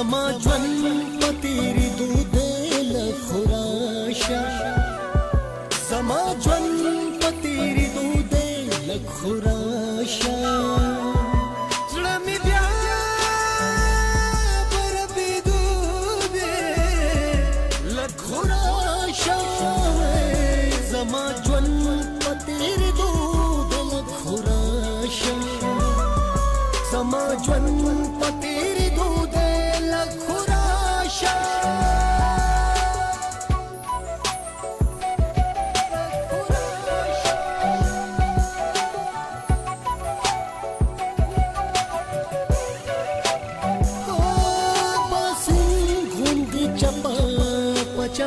زما ژوند په تیری دود له خراشا زما ژوند په تیری دود له خراشا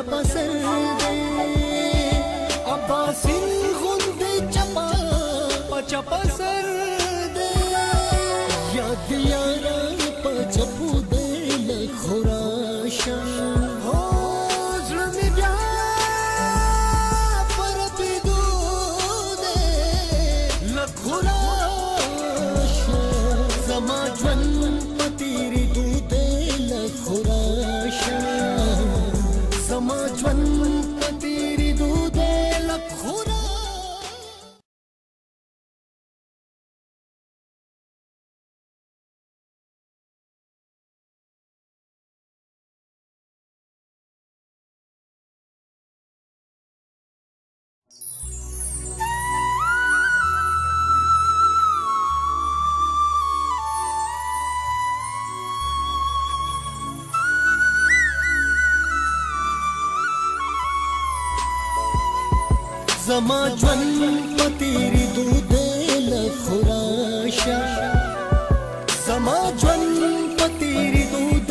pasar زما ژوند پتیری دود لخراشا زما ژوند پتیری دود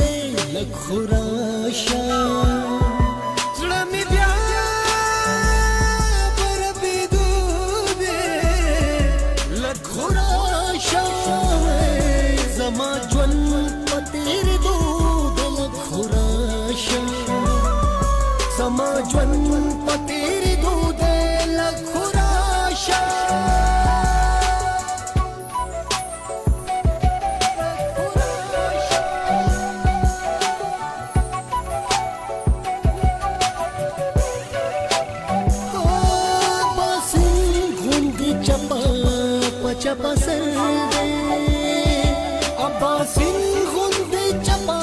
لخراشا زړه می بیا پر بي دود لخراشا زما ژوند پتیری دود لخراشا زما ژوند پتیری چپا سر دی عباسی غند چپا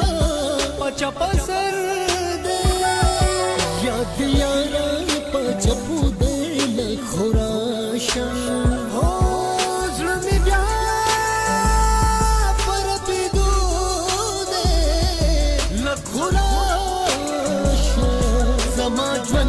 پا چپا سر دی یاد یارا پا چپو دی لخوراشا زرمی بیا پر پیدو دی لخوراشا زما جوان